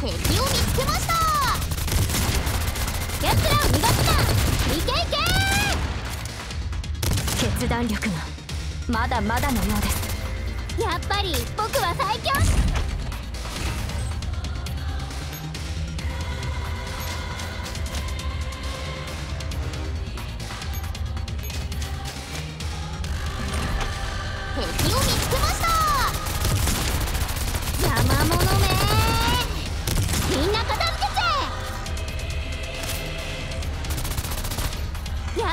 敵を見つけました。奴らを逃がすな。いけいけ決断力がまだまだのようです。やっぱり僕は最強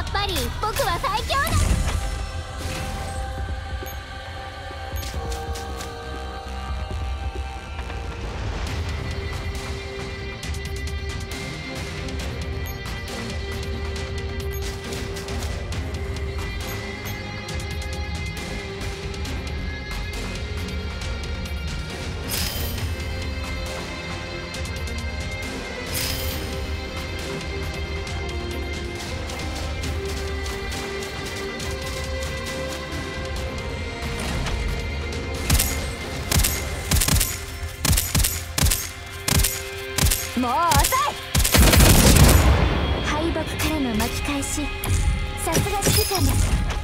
っぱり僕は最強だ。もう遅い。敗北からの巻き返し。さすが指揮官です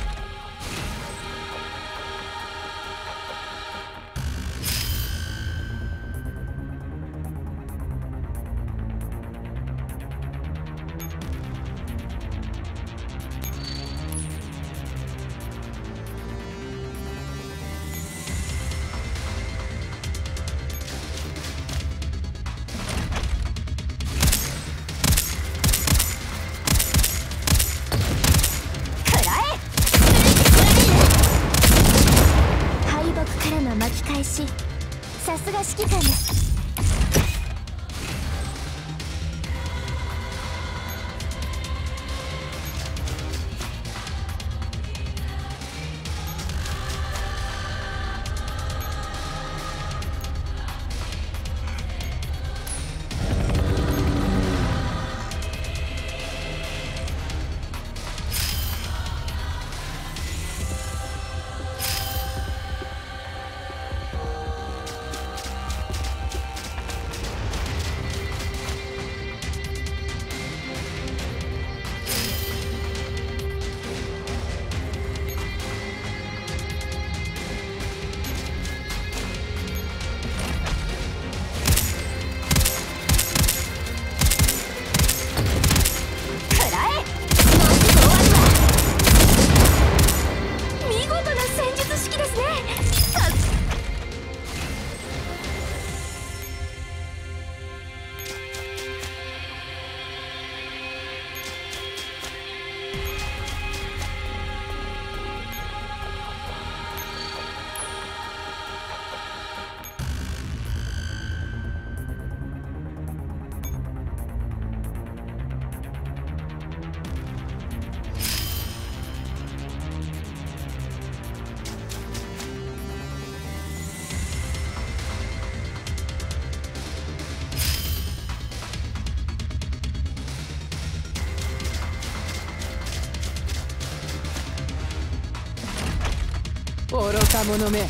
愚か者め。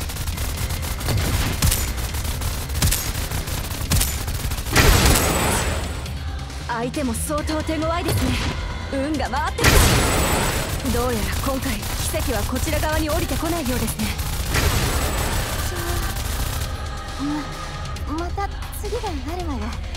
相手も相当手強いですね。運が回ってくる。どうやら今回奇跡はこちら側に降りてこないようですね。ままた次があるわよ。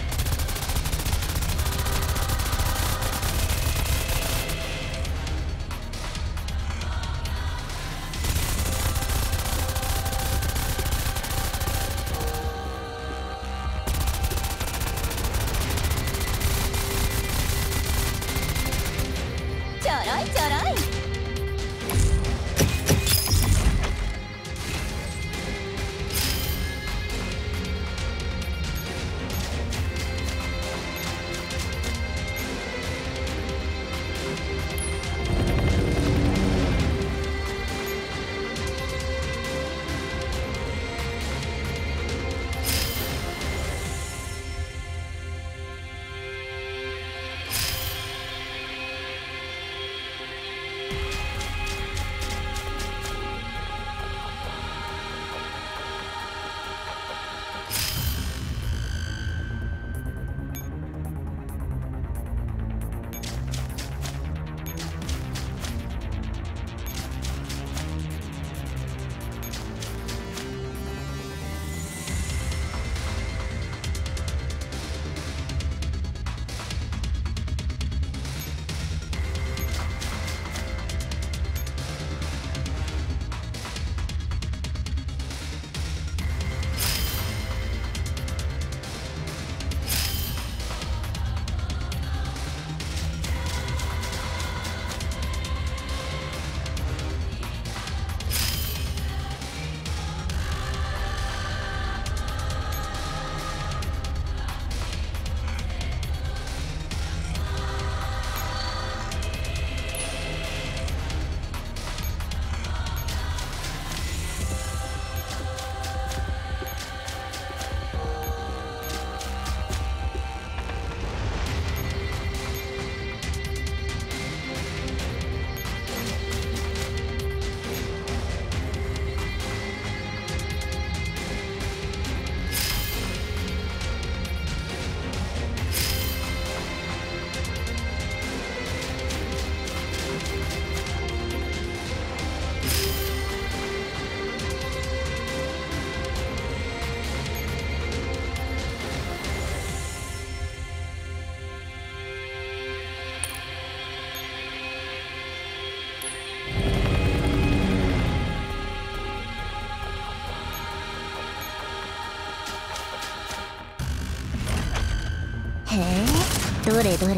へえどれどれ？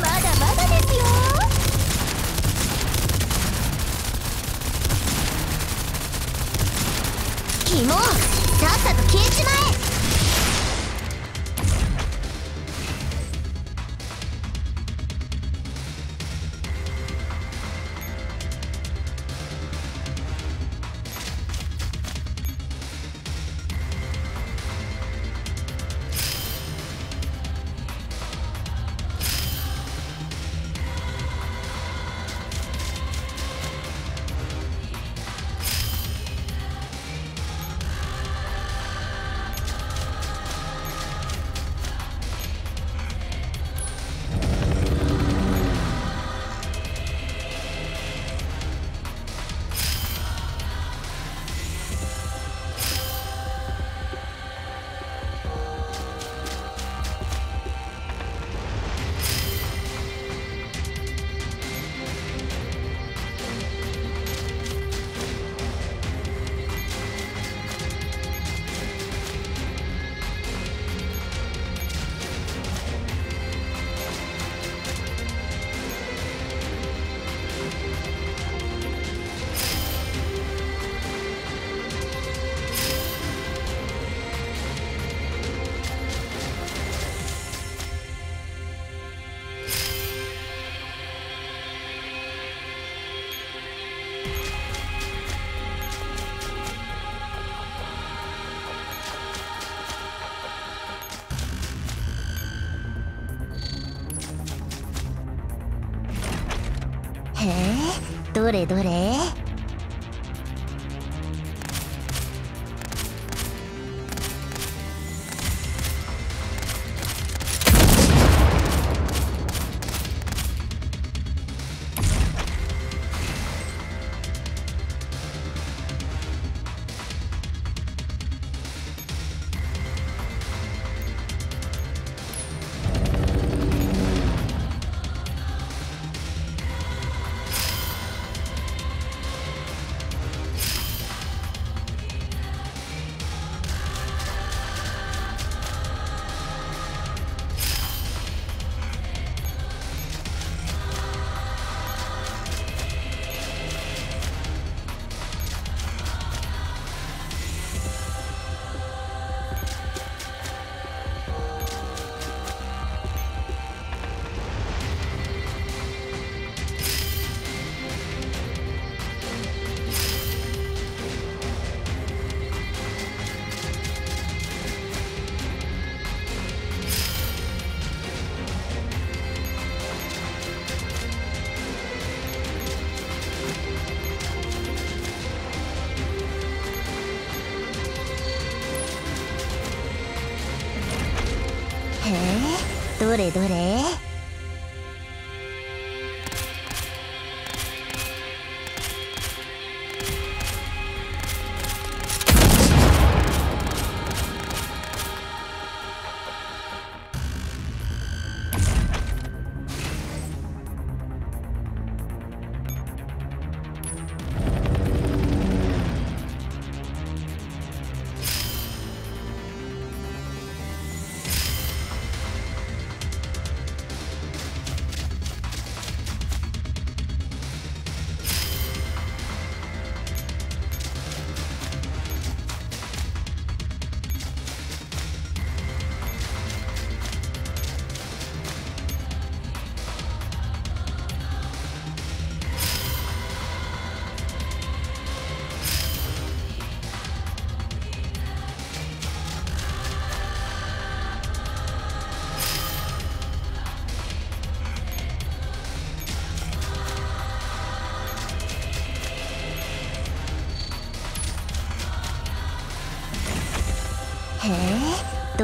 まだまだですよ。キモ。さっさと消えちまえ。へえ。どれどれ。どれどれ。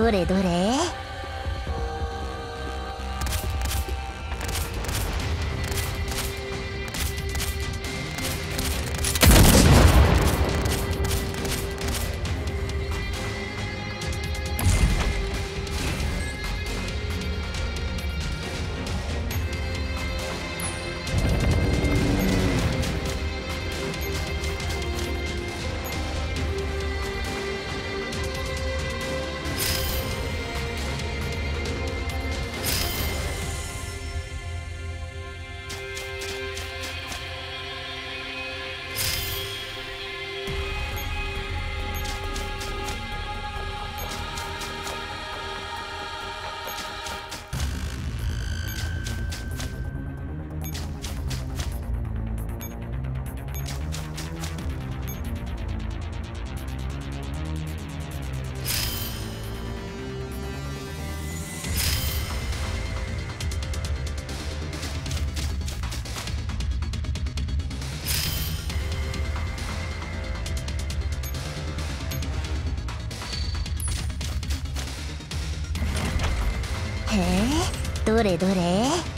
どれどれ。どれどれ。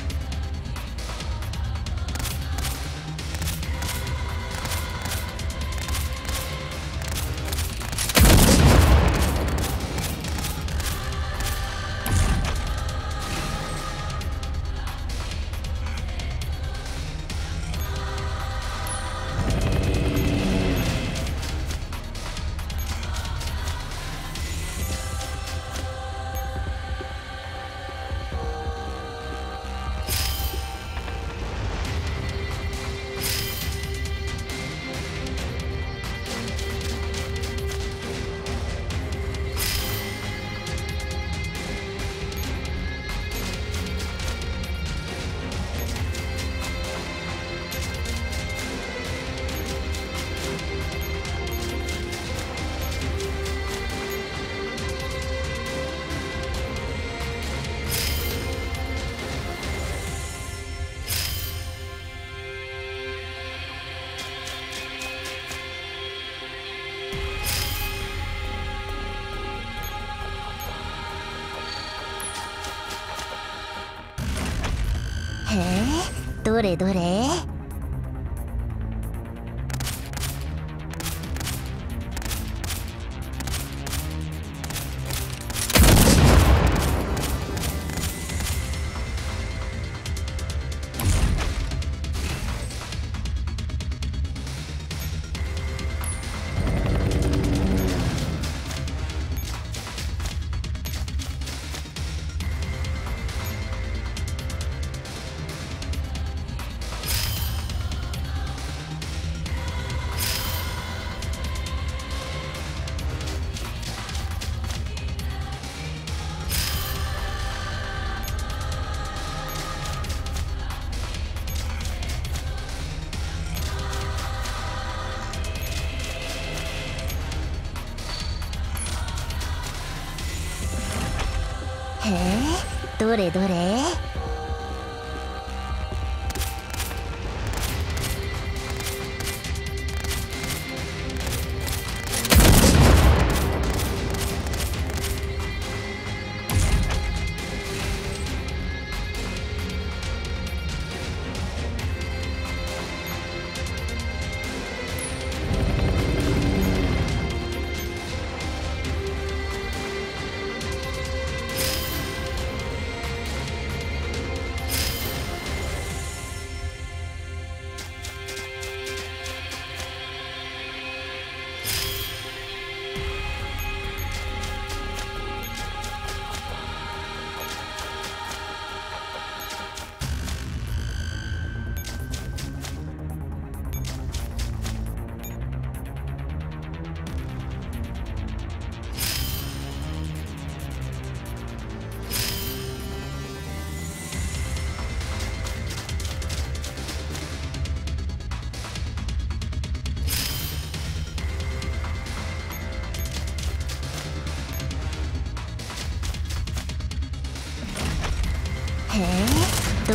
どれどれ。へえ。どれどれ？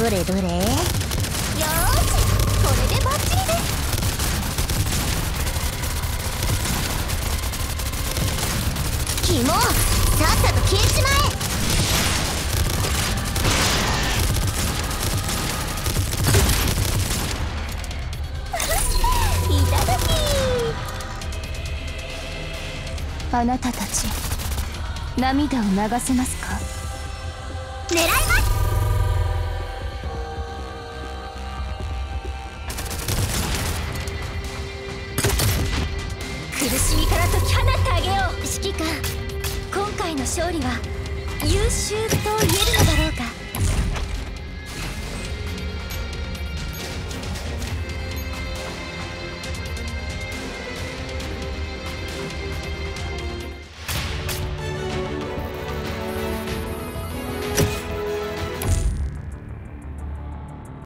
れどれ。よーしこれでバッチリです肝さっさと消えちまえいただきあなたたち涙を流せますか？狙います勝利は優秀と言える